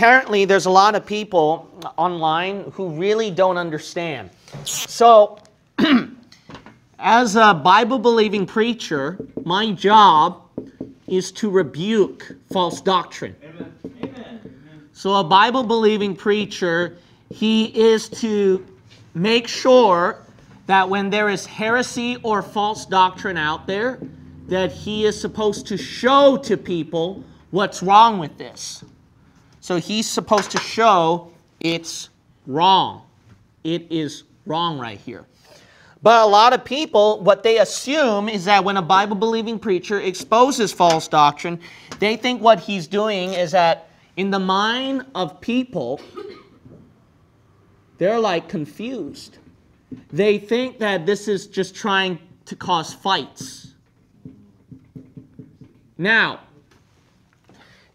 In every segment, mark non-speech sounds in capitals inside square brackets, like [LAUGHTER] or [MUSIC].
apparently there's a lot of people online who really don't understand. So, [CLEARS THROAT] as a Bible believing preacher, my job is to rebuke false doctrine. Amen. So, a Bible believing preacher, he is to make sure that when there is heresy or false doctrine out there, that he is supposed to show to people what's wrong with this. So he's supposed to show it's wrong. It is wrong right here. But a lot of people, what they assume is that when a Bible believing preacher exposes false doctrine, they think what he's doing is that in the mind of people, they're like confused. They think that this is just trying to cause fights. Now,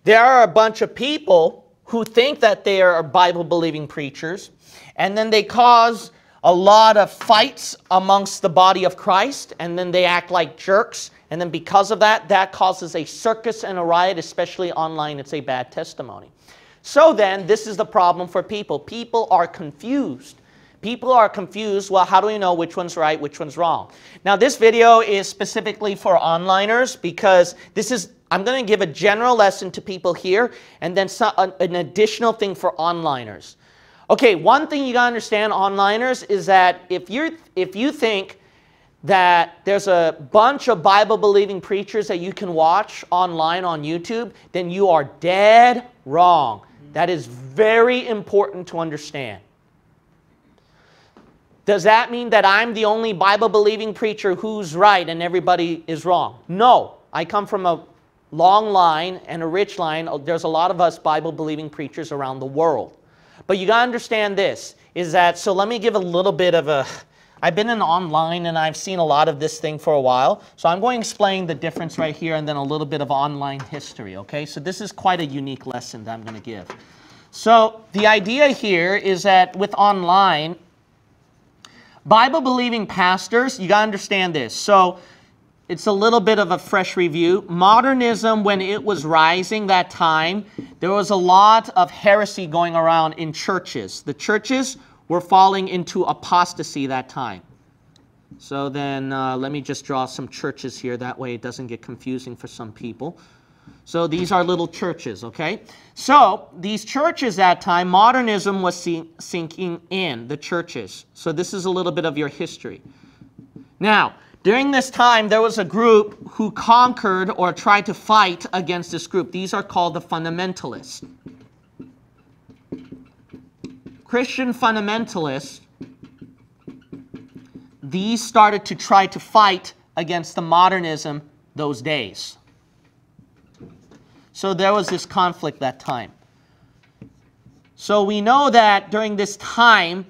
there are a bunch of people who think that they are Bible believing preachers, and then they cause a lot of fights amongst the body of Christ, and then they act like jerks. And then because of that, that causes a circus and a riot, especially online. It's a bad testimony. So then, this is the problem for people. People are confused. People are confused, well, how do we know which one's right, which one's wrong? Now, this video is specifically for onliners because this is I'm going to give a general lesson to people here and then some, an additional thing for onliners. Okay, one thing you got to understand, onliners, is that if, you're, if you think that there's a bunch of Bible believing preachers that you can watch online on YouTube, then you are dead wrong. That is very important to understand. Does that mean that I'm the only Bible believing preacher who's right and everybody is wrong? No. I come from a long line and a rich line. There's a lot of us Bible believing preachers around the world. But you got to understand this is that, so let me give a little bit of a, I've been in online and I've seen a lot of this thing for a while. So I'm going to explain the difference right here and then a little bit of online history, okay? So this is quite a unique lesson that I'm going to give. So the idea here is that with online, Bible believing pastors, you got to understand this. So it's a little bit of a fresh review. Modernism, when it was rising that time, there was a lot of heresy going around in churches. The churches were falling into apostasy that time. So then uh, let me just draw some churches here. That way it doesn't get confusing for some people. So these are little churches, okay? So these churches that time, modernism was sinking in, the churches. So this is a little bit of your history. Now, during this time, there was a group who conquered or tried to fight against this group. These are called the fundamentalists. Christian fundamentalists, these started to try to fight against the modernism those days. So there was this conflict that time. So we know that during this time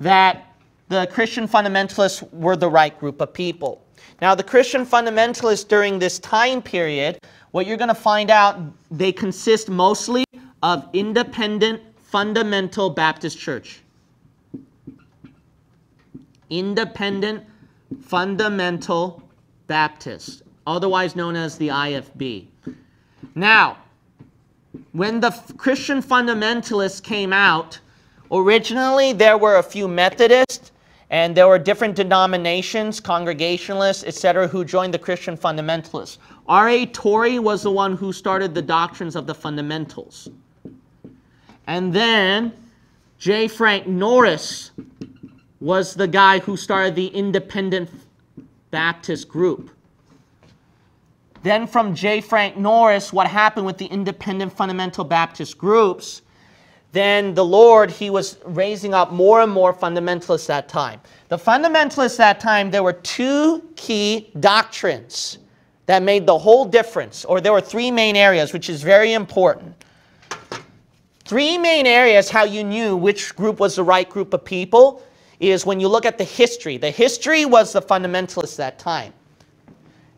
that the Christian fundamentalists were the right group of people. Now, the Christian fundamentalists during this time period, what you're going to find out, they consist mostly of independent fundamental Baptist church. Independent fundamental Baptist, otherwise known as the IFB. Now, when the Christian fundamentalists came out, originally there were a few Methodists and there were different denominations, Congregationalists, etc., who joined the Christian fundamentalists. R.A. Torrey was the one who started the doctrines of the fundamentals. And then J. Frank Norris was the guy who started the Independent Baptist group. Then from J. Frank Norris, what happened with the Independent Fundamental Baptist groups then the Lord, he was raising up more and more fundamentalists that time. The fundamentalists that time, there were two key doctrines that made the whole difference, or there were three main areas, which is very important. Three main areas how you knew which group was the right group of people is when you look at the history. The history was the fundamentalists that time.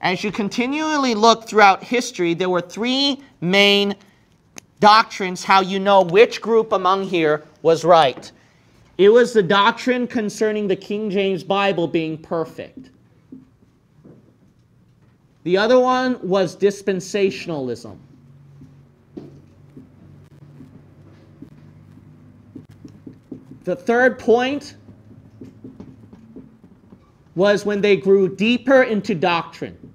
As you continually look throughout history, there were three main doctrines how you know which group among here was right. It was the doctrine concerning the King James Bible being perfect. The other one was dispensationalism. The third point was when they grew deeper into doctrine.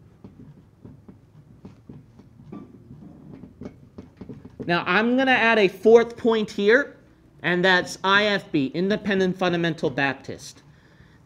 Now, I'm going to add a fourth point here, and that's IFB, Independent Fundamental Baptist.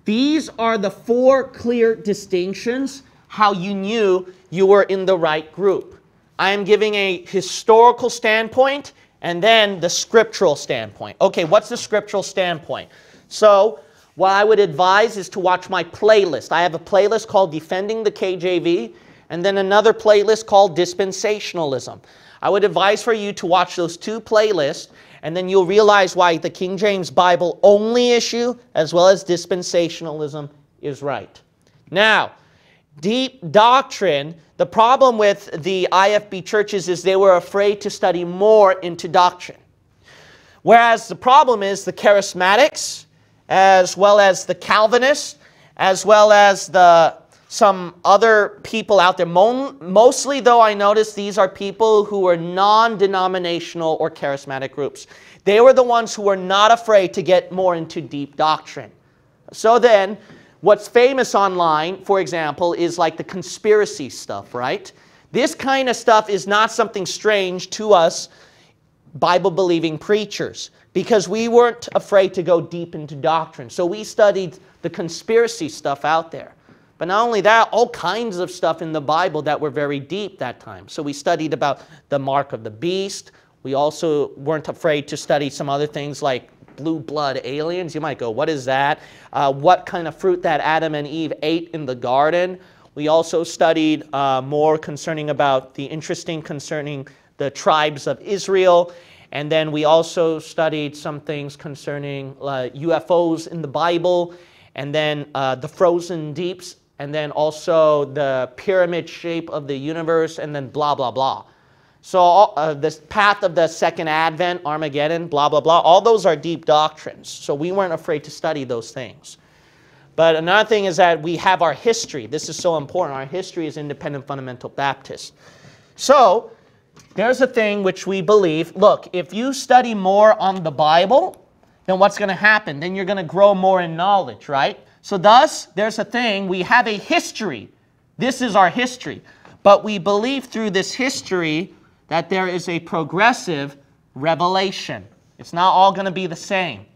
These are the four clear distinctions how you knew you were in the right group. I am giving a historical standpoint and then the scriptural standpoint. Okay, what's the scriptural standpoint? So, what I would advise is to watch my playlist. I have a playlist called Defending the KJV and then another playlist called Dispensationalism. I would advise for you to watch those two playlists and then you'll realize why the King James Bible only issue as well as dispensationalism is right. Now, deep doctrine, the problem with the IFB churches is they were afraid to study more into doctrine. Whereas the problem is the charismatics, as well as the Calvinists, as well as the some other people out there. Mostly, though, I noticed these are people who were non denominational or charismatic groups. They were the ones who were not afraid to get more into deep doctrine. So then, what's famous online, for example, is like the conspiracy stuff, right? This kind of stuff is not something strange to us Bible believing preachers because we weren't afraid to go deep into doctrine. So we studied the conspiracy stuff out there. But not only that, all kinds of stuff in the Bible that were very deep that time. So we studied about the mark of the beast. We also weren't afraid to study some other things like blue blood aliens. You might go, what is that? Uh, what kind of fruit that Adam and Eve ate in the garden. We also studied uh, more concerning about the interesting concerning the tribes of Israel. And then we also studied some things concerning uh, UFOs in the Bible, and then uh, the frozen deeps and then also the pyramid shape of the universe, and then blah, blah, blah. So uh, this path of the second advent, Armageddon, blah, blah, blah, all those are deep doctrines. So we weren't afraid to study those things. But another thing is that we have our history. This is so important. Our history is independent fundamental Baptist. So there's a thing which we believe. Look, if you study more on the Bible, then what's going to happen? Then you're going to grow more in knowledge, right? So, thus, there's a thing, we have a history. This is our history. But we believe through this history that there is a progressive revelation. It's not all going to be the same.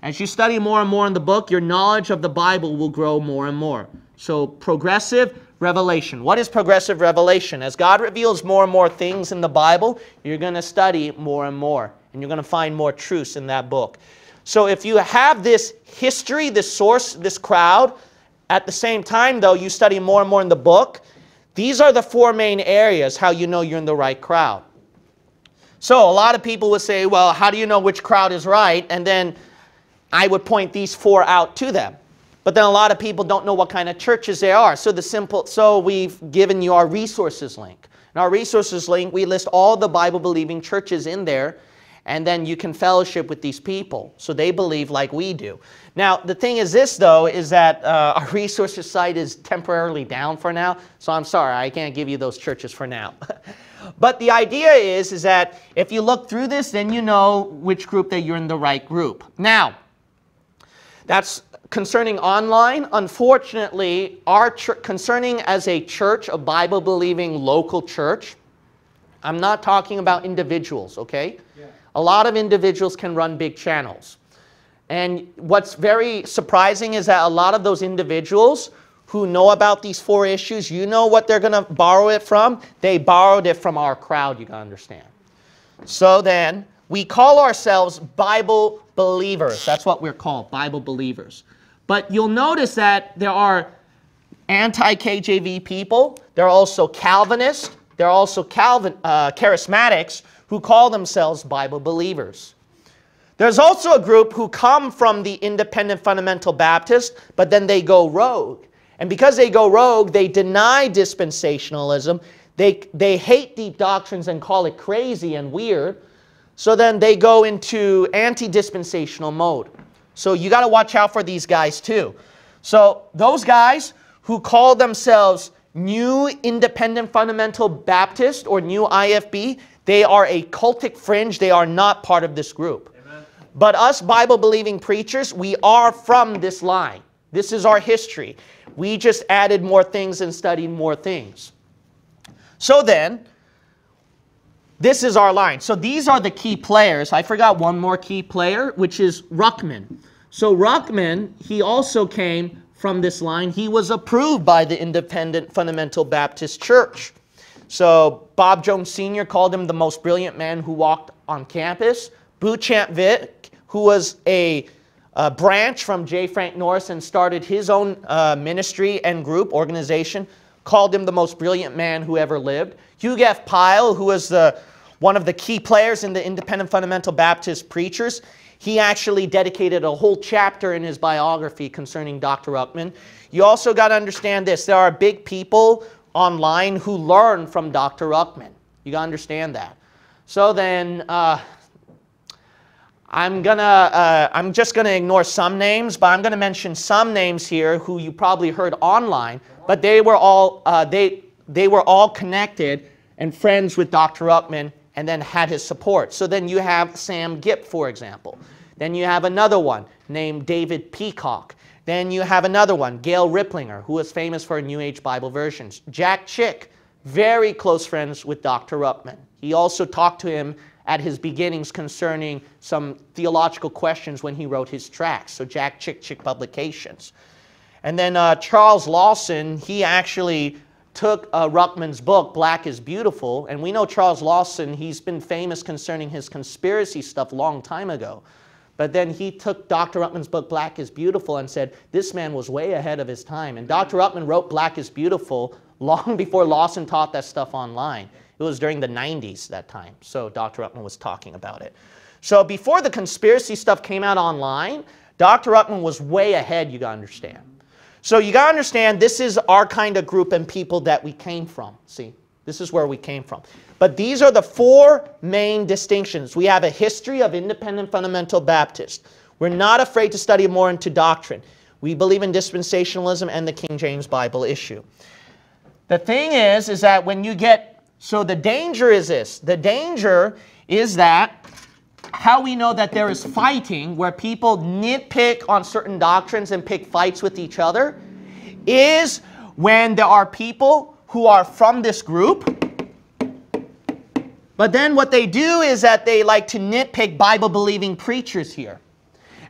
As you study more and more in the book, your knowledge of the Bible will grow more and more. So, progressive revelation. What is progressive revelation? As God reveals more and more things in the Bible, you're going to study more and more, and you're going to find more truths in that book. So if you have this history, this source, this crowd, at the same time, though, you study more and more in the book, these are the four main areas how you know you're in the right crowd. So a lot of people would say, well, how do you know which crowd is right? And then I would point these four out to them. But then a lot of people don't know what kind of churches they are. So the simple so we've given you our resources link. In our resources link, we list all the Bible believing churches in there and then you can fellowship with these people. So they believe like we do. Now the thing is this though is that uh, [LAUGHS] our resources site is temporarily down for now. So i'm sorry i can't give you those churches for now. [LAUGHS] But the idea is is that if you look through this then you know which group that you're in the right group. Now that's concerning online. Unfortunately our concerning as a church a bible believing local church i'm not talking about individuals okay? Yeah. A lot of individuals can run big channels. And what's very surprising is that a lot of those individuals who know about these four issues, you know what they're going to borrow it from? They borrowed it from our crowd, you got to understand. So then, we call ourselves Bible believers. That's what we're called, Bible believers. But you'll notice that there are anti KJV people, there are also Calvinists, there are also Calvin, uh, charismatics who call themselves Bible believers. There's also a group who come from the independent fundamental Baptist, but then they go rogue. And because they go rogue, they deny dispensationalism. they, they hate deep doctrines and call it crazy and weird. So then they go into anti dispensational mode. So you got to watch out for these guys too. So those guys who call themselves New Independent Fundamental Baptist or New IFB, they are a cultic fringe. They are not part of this group. Amen. But us Bible believing preachers, we are from this line. This is our history. We just added more things and studied more things. So then, this is our line. So these are the key players. I forgot one more key player, which is Ruckman. So Ruckman, he also came from this line. He was approved by the Independent Fundamental Baptist Church. So Bob Jones Sr. called him the most brilliant man who walked on campus. Beauchamp Vick, who was a uh, branch from J. Frank Norris and started his own uh, ministry and group organization, called him the most brilliant man who ever lived. Hugh F. Pyle, who was the, one of the key players in the Independent Fundamental Baptist preachers, he actually dedicated a whole chapter in his biography concerning Dr. Ruckman. You also got to understand this. There are big people online who learn from Dr. Ruckman. You got to understand that. So then, uh, I'm gonna, uh, I'm just gonna ignore some names, but I'm gonna mention some names here who you probably heard online, but they were all, uh, they, they were all connected and friends with Dr. Ruckman and then had his support. So then you have Sam Gipp, for example. Then you have another one named David Peacock. Then you have another one, Gail Riplinger, who is famous for New Age Bible versions. Jack Chick, very close friends with Dr. Ruckman. He also talked to him at his beginnings concerning some theological questions when he wrote his tracts. So Jack Chick Chick Publications. And then uh, Charles Lawson, he actually took uh, Ruckman's book, Black is Beautiful, and we know Charles Lawson, he's been famous concerning his conspiracy stuff long time ago. But then he took Dr. Ruckman's book, Black is Beautiful, and said, this man was way ahead of his time. And Dr. Ruckman wrote Black is Beautiful long [LAUGHS] before Lawson taught that stuff online. It was during the 90s that time. So Dr. Ruckman was talking about it. So before the conspiracy stuff came out online, Dr. Ruckman was way ahead, you gotta understand. So you gotta understand this is our kind of group and people that we came from. See, this is where we came from. But these are the four main distinctions. We have a history of independent fundamental Baptists. We're not afraid to study more into doctrine. We believe in dispensationalism and the King James Bible issue. The thing is, is that when you get so the danger is this. The danger is that how we know that there is fighting where people nitpick on certain doctrines and pick fights with each other is when there are people who are from this group but then what they do is that they like to nitpick Bible believing preachers here.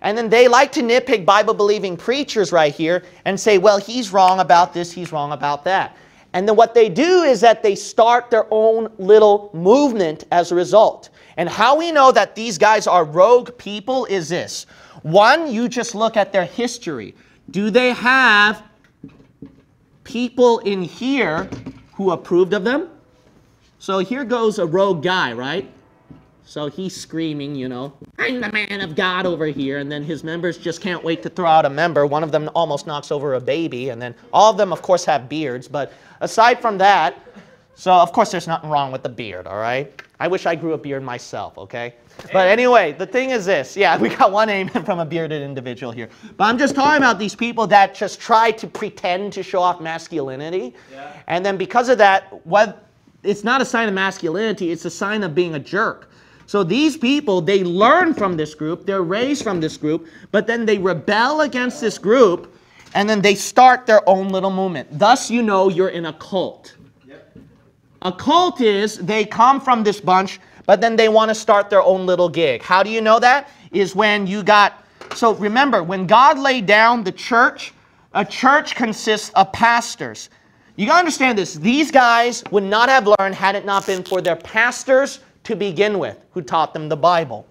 And then they like to nitpick Bible believing preachers right here and say, well, he's wrong about this, he's wrong about that. And then what they do is that they start their own little movement as a result. And how we know that these guys are rogue people is this. One, you just look at their history. Do they have people in here who approved of them? So here goes a rogue guy, right? So he's screaming, you know, I'm the man of God over here. And then his members just can't wait to throw out a member. One of them almost knocks over a baby. And then all of them, of course, have beards. But aside from that, so of course there's nothing wrong with the beard, all right? I wish I grew a beard myself, okay? [LAUGHS] But anyway, the thing is this. [LAUGHS] Yeah, we got one amen [LAUGHS] from a bearded individual here. But I'm just talking about these people that just try to pretend to show off masculinity. Yeah. And then because of that, what it's not a sign of masculinity, it's a sign of being a jerk. So these people, they learn from this group, they're raised from this group, but then they rebel against this group, and then they start their own little movement. Thus, you know you're in a cult. A cult is they come from this bunch, but then they want to start their own little gig. How do you know that? Is when you got, so remember, when God laid down the church, a church consists of pastors. You got to understand this. These guys would not have learned had it not been for their pastors to begin with who taught them the Bible.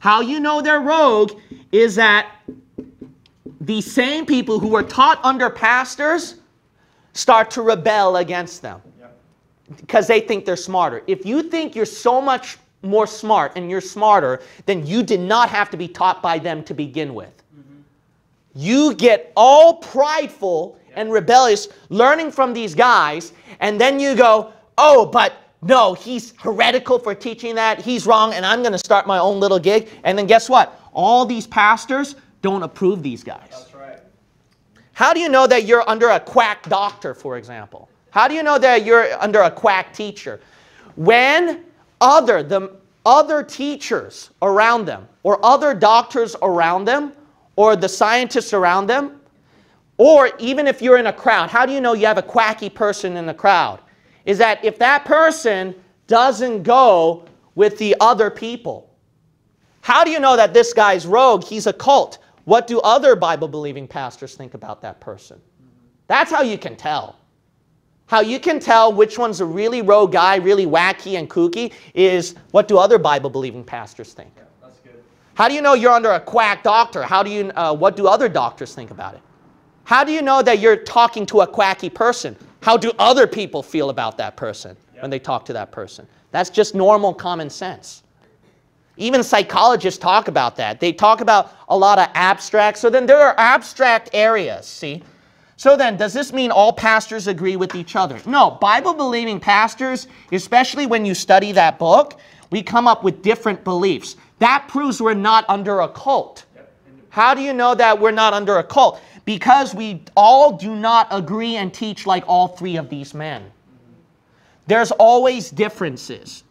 How you know they're rogue is that the same people who were taught under pastors start to rebel against them because they think they're smarter. If you think you're so much more smart and you're smarter, then you did not have to be taught by them to begin with. Mm -hmm. You get all prideful and rebellious learning from these guys, and then you go, oh, but no, he's heretical for teaching that. He's wrong, and I'm going to start my own little gig. And then guess what? All these pastors don't approve these guys. That's right. How do you know that you're under a quack doctor, for example? How do you know that you're under a quack teacher? When other the other teachers around them or other doctors around them or the scientists around them or even if you're in a crowd, how do you know you have a quacky person in the crowd? Is that if that person doesn't go with the other people, how do you know that this guy's rogue? He's a cult. What do other Bible believing pastors think about that person? That's how you can tell. How you can tell which one's a really rogue guy, really wacky and kooky, is what do other Bible believing pastors think? Yeah, that's good. How do you know you're under a quack doctor? How do you, uh, what do other doctors think about it? How do you know that you're talking to a quacky person? How do other people feel about that person when they talk to that person? That's just normal common sense. Even psychologists talk about that. They talk about a lot of abstract. So then there are abstract areas, see? So then, does this mean all pastors agree with each other? No, Bible believing pastors, especially when you study that book, we come up with different beliefs. That proves we're not under a cult. How do you know that we're not under a cult? Because we all do not agree and teach like all three of these men. There's always differences.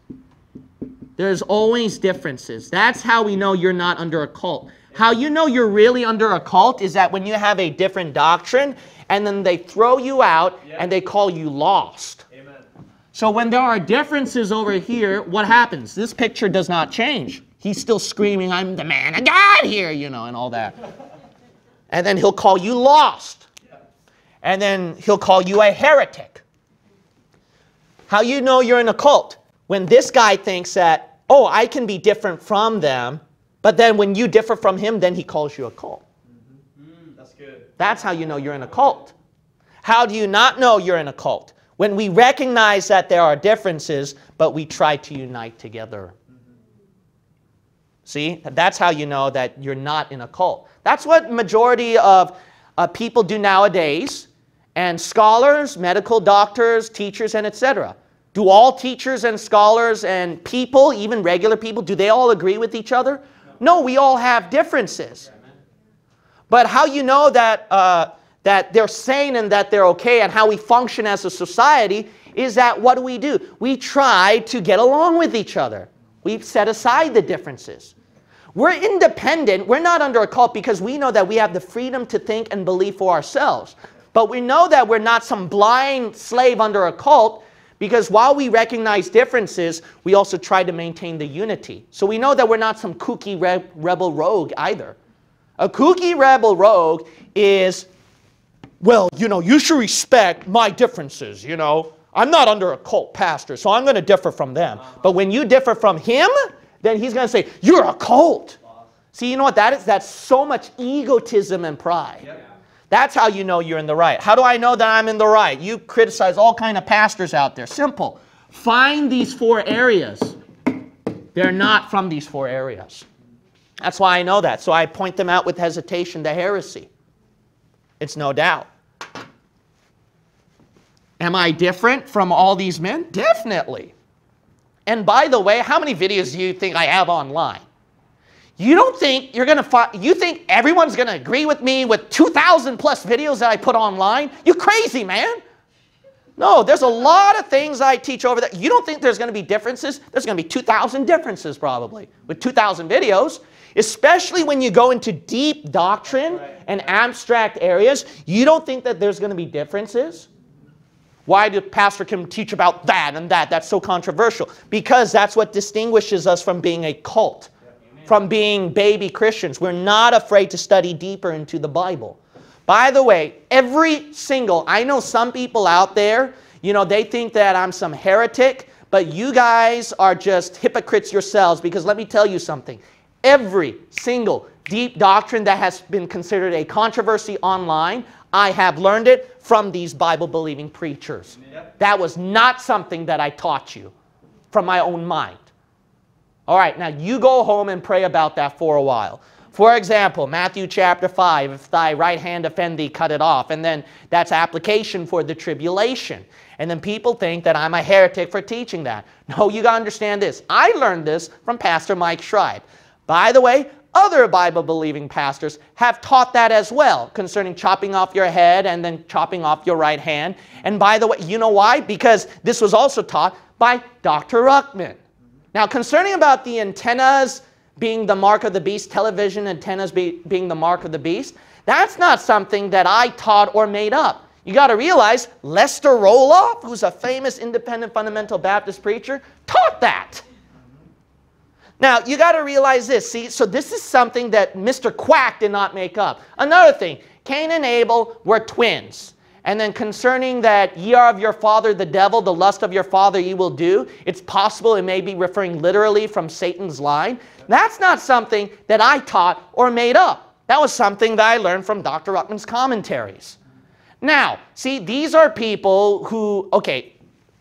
There's always differences. That's how we know you're not under a cult. How you know you're really under a cult is that when you have a different doctrine and then they throw you out Yep. and they call you lost. Amen. So when there are differences over here, what happens? This picture does not change. He's still screaming, I'm the man of God here, you know, and all that. And then he'll call you lost. And then he'll call you a heretic. How you know you're in a cult? When this guy thinks that, oh, I can be different from them, but then when you differ from him, then he calls you a cult. That's. That's how you know you're in a cult. How do you not know you're in a cult? When we recognize that there are differences, but we try to unite together. See, that's how you know that you're not in a cult. That's what majority of uh, people do nowadays, and scholars, medical doctors, teachers, and etc. Do all teachers and scholars and people, even regular people, do they all agree with each other? No, we all have differences. But how you know that, uh, that they're sane and that they're okay and how we function as a society is that what do we do? We try to get along with each other. We set aside the differences. We're independent. We're not under a cult because we know that we have the freedom to think and believe for ourselves. But we know that we're not some blind slave under a cult because while we recognize differences, we also try to maintain the unity. So we know that we're not some kooky re- rebel rogue either. A kooky rebel rogue is, well, you know, you should respect my differences, you know. I'm not under a cult pastor, so I'm going to differ from them. But when you differ from him, then he's going to say, you're a cult. See, you know what that is? That's so much egotism and pride. Yep. That's how you know you're in the right. How do I know that I'm in the right? You criticize all kind of pastors out there. Simple. Find these four areas. They're not from these four areas. That's why I know that. So I point them out with hesitation to heresy. It's no doubt. Am I different from all these men? Definitely. And by the way, how many videos do you think I have online? You don't think you're going to you think everyone's going to agree with me with 2,000 plus videos that I put online? You crazy, man. No, there's a lot of things I teach over there. You don't think there's going to be differences? There's going to be 2,000 differences probably with 2,000 videos. Especially when you go into deep doctrine and abstract areas, you don't think that there's going to be differences? Why do pastor can teach about that and that? That's so controversial. Because that's what distinguishes us from being a cult, from being baby Christians. We're not afraid to study deeper into the Bible. By the way, every single, I know some people out there, you know, they think that I'm some heretic, but you guys are just hypocrites yourselves because let me tell you something. Every single deep doctrine that has been considered a controversy online, I have learned it from these Bible believing preachers. Yep. That was not something that I taught you from my own mind. All right, now you go home and pray about that for a while. For example, Matthew chapter 5, if thy right hand offend thee, cut it off. And then that's application for the tribulation. And then people think that I'm a heretic for teaching that. No, you got to understand this. I learned this from Pastor Mike Schreiber. By the way, other Bible believing pastors have taught that as well concerning chopping off your head and then chopping off your right hand. And by the way, you know why? Because this was also taught by Dr. Ruckman. Now, concerning about the antennas being the mark of the beast, television antennas be, being the mark of the beast, that's not something that I taught or made up. You got to realize Lester Roloff, who's a famous independent fundamental Baptist preacher, taught that. Now, you got to realize this. See, so this is something that Mr. Quack did not make up. Another thing, Cain and Abel were twins. And then concerning that ye are of your father the devil, the lust of your father ye will do, it's possible it may be referring literally from Satan's line. That's not something that I taught or made up. That was something that I learned from Dr. Ruckman's commentaries. Now, see, these are people who, okay,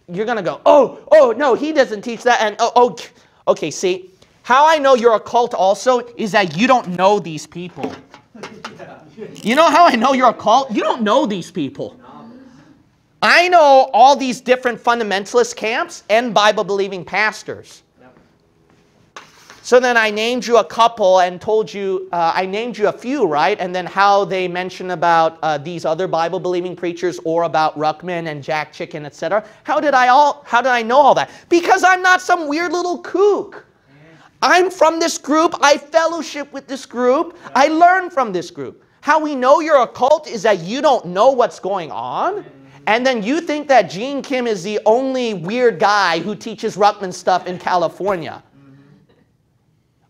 you're going to go, oh, oh, no, he doesn't teach that. And, oh, oh, okay, see, how I know you're a cult also is that you don't know these people. [LAUGHS] You know how I know you're a cult? You don't know these people. I know all these different fundamentalist camps and Bible believing pastors. So then I named you a couple and told you, uh, I named you a few, right? And then how they mention about uh, these other Bible believing preachers or about Ruckman and Jack Chicken, etc. How did I all, how did I know all that? Because I'm not some weird little kook. I'm from this group. I fellowship with this group. I learn from this group. How we know you're a cult is that you don't know what's going on. And then you think that Gene Kim is the only weird guy who teaches Ruckman stuff in California.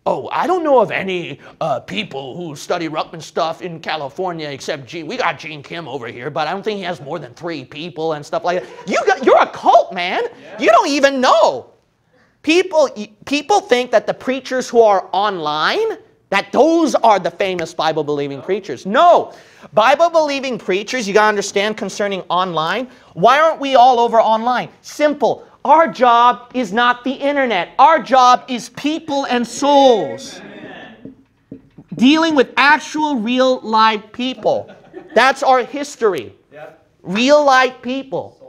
Oh, I don't know of any uh, people who study Ruckman stuff in California except Gene. We got Gene Kim over here, but I don't think he has more than three people and stuff like that. You got, you're a cult, man. Yeah. You don't even know. People, people think that the preachers who are online, that those are the famous Bible believing preachers. No. Bible believing preachers, you got to understand concerning online. Why aren't we all over online? Simple. Our job is not the internet. Our job is people and souls. Dealing with actual real life people. That's our history. Real life people.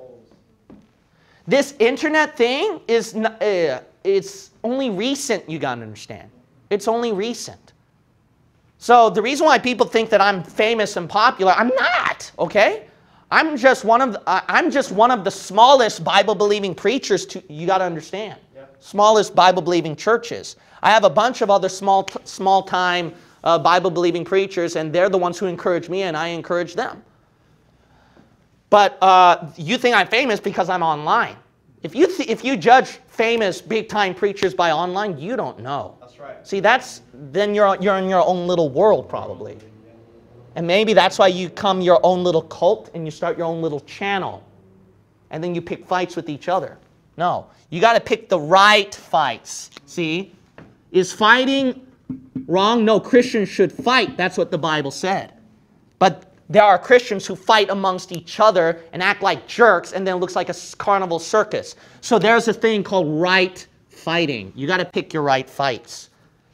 This internet thing is uh, it's only recent, you got to understand. It's only recent. So the reason why people think that I'm famous and popular, I'm not, okay? I'm just one of the, I'm just one of the smallest Bible believing preachers to you got to understand. Yeah. Smallest Bible believing churches. I have a bunch of other small small time uh, Bible believing preachers and they're the ones who encourage me and I encourage them. But uh, you think I'm famous because I'm online. If you, if you judge famous big time preachers by online, you don't know. That's right. See, that's, then you're, you're in your own little world probably. And maybe that's why you come your own little cult and you start your own little channel. And then you pick fights with each other. No, you got to pick the right fights. See? Is fighting wrong? No, Christians should fight. That's what the Bible said. But there are Christians who fight amongst each other and act like jerks, and then it looks like a carnival circus. So there's a thing called right fighting. You got to pick your right fights.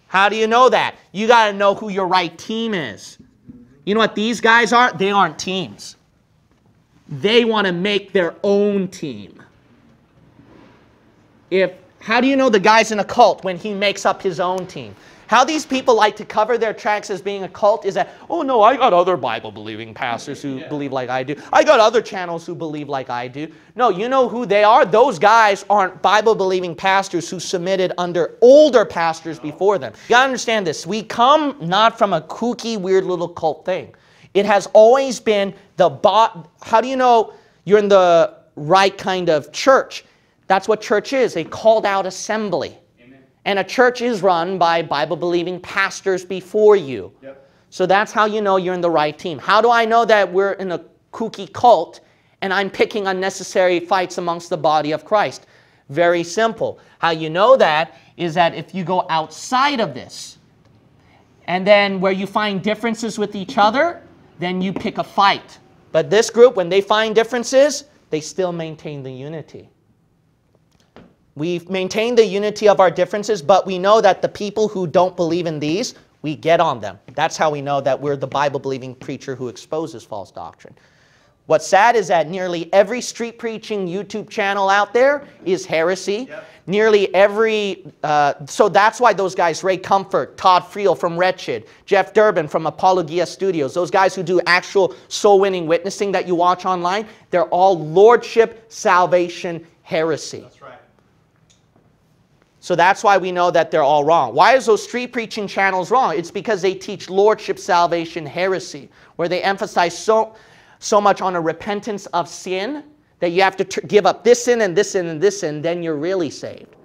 How do you know that? You got to know who your right team is. You know what these guys are? They aren't teams. They want to make their own team. If how do you know the guy's in a cult when he makes up his own team? How these people like to cover their tracks as being a cult is that, oh no, I got other Bible believing pastors who yeah. believe like I do. I got other channels who believe like I do. No, you know who they are? Those guys aren't Bible believing pastors who submitted under older pastors before them. You gotta understand this. We come not from a kooky, weird little cult thing. It has always been the bot. How do you know you're in the right kind of church? That's what church is a called out assembly. And a church is run by Bible believing pastors before you. Yep. So that's how you know you're in the right team. How do I know that we're in a kooky cult and I'm picking unnecessary fights amongst the body of Christ? Very simple. How you know that is that if you go outside of this, and then where you find differences with each other, then you pick a fight. But this group, when they find differences, they still maintain the unity. We've maintained the unity of our differences, but we know that the people who don't believe in these We get on them. That's how we know that we're the Bible believing preacher who exposes false doctrine. What's sad is that nearly every street preaching YouTube channel out there is heresy. Yep. Nearly every, uh, so that's why those guys, Ray Comfort, Todd Friel from Wretched, Jeff Durbin from Apologia Studios, those guys who do actual soul winning witnessing that you watch online, they're all lordship, salvation, heresy. So that's why we know that they're all wrong. Why is those street preaching channels wrong? It's because they teach lordship, salvation, heresy, where they emphasize so, so much on a repentance of sin that you have to give up this sin and this sin and this sin, then you're really saved.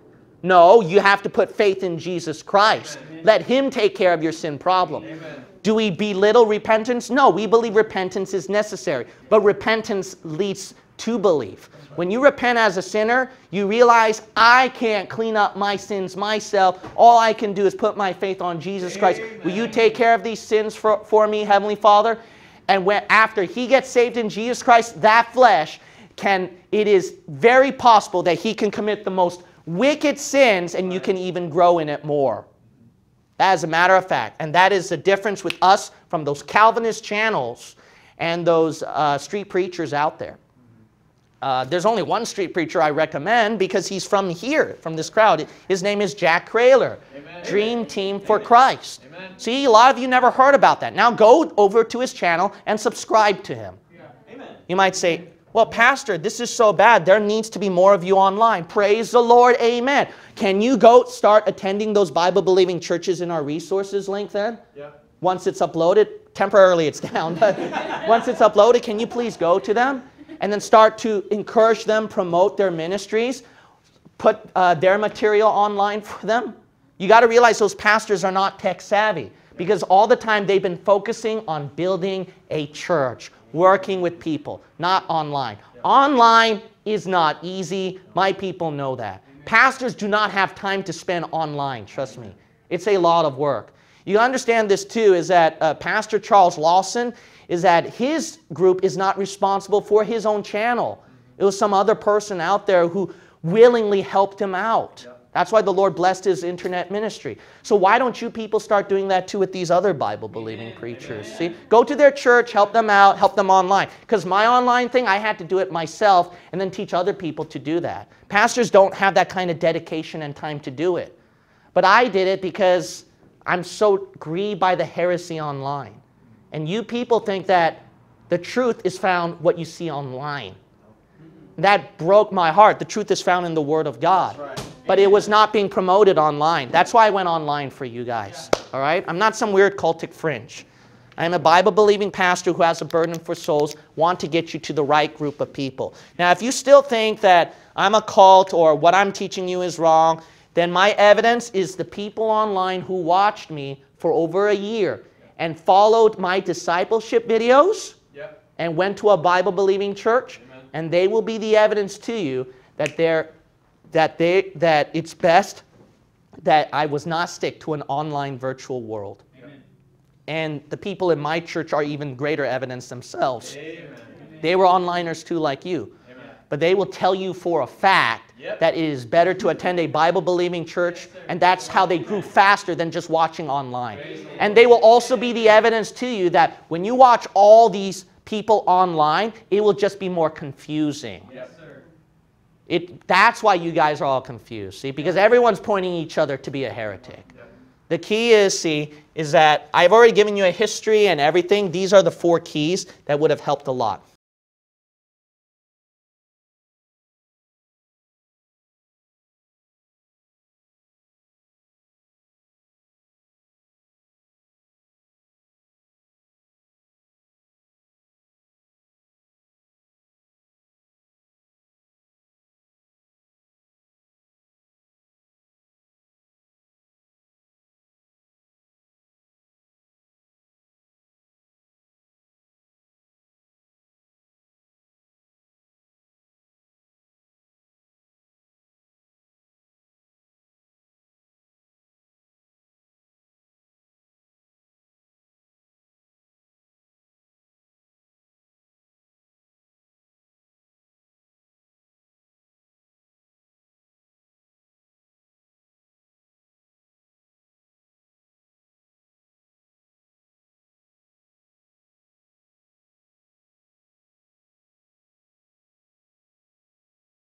No, you have to put faith in Jesus Christ. Let Him take care of your sin problem. Amen. Do we belittle repentance? No, we believe repentance is necessary, but repentance leads to believe. When you repent as a sinner, you realize I can't clean up my sins myself. All I can do is put my faith on Jesus Christ. Will you take care of these sins for, for me, Heavenly Father? And when after he gets saved in Jesus Christ, that flesh can it is very possible that he can commit the most wicked sins and you can even grow in it more. As a matter of fact, and that is the difference with us from those Calvinist channels and those uh, street preachers out there. Uh, there's only one street preacher I recommend because he's from here, from this crowd. His name is Jack Kraler, Amen. Dream Team for Christ. Amen. See, a lot of you never heard about that. Now go over to his channel and subscribe to him. Amen. You might say, well, Pastor, this is so bad. There needs to be more of you online. Praise the Lord. Amen. Can you go start attending those Bible believing churches in our resources link then? Yeah. Once it's uploaded, temporarily it's [LAUGHS] down, but once it's uploaded, can you please go to them and then start to encourage them, promote their ministries, put uh, their material online for them? You got to realize those pastors are not tech savvy because all the time they've been focusing on building a church, working with people, not online. Online is not easy. My people know that. Pastors do not have time to spend online, trust me. It's a lot of work. You understand this too is that uh, Pastor Charles Lawson is that his group is not responsible for his own channel. It was some other person out there who willingly helped him out. That's why the Lord blessed his internet ministry. So why don't you people start doing that too with these other Bible believing preachers? See? Go to their church, help them out, help them online. Because my online thing, I had to do it myself and then teach other people to do that. Pastors don't have that kind of dedication and time to do it. But I did it because I'm so grieved by the heresy online. And you people think that the truth is found what you see online. That broke my heart. The truth is found in the Word of God. Right. But it was not being promoted online. That's why I went online for you guys. All right? I'm not some weird cultic fringe. I'm a Bible believing pastor who has a burden for souls, want to get you to the right group of people. Now, if you still think that I'm a cult or what I'm teaching you is wrong, then my evidence is the people online who watched me for over a year and followed my discipleship videos Yep. and went to a Bible believing church, Amen. and they will be the evidence to you that they're that they that it's best that I was not stick to an online virtual world. Amen. And the people in my church are even greater evidence themselves. Amen. They were onliners too, like you. But they will tell you for a fact Yep. that it is better to attend a Bible believing church, and that's how they grew faster than just watching online. And they will also be the evidence to you that when you watch all these people online, it will just be more confusing. Yes, sir. It, that's why you guys are all confused, see, because everyone's pointing each other to be a heretic. The key is, see, is that I've already given you a history and everything. These are the four keys that would have helped a lot.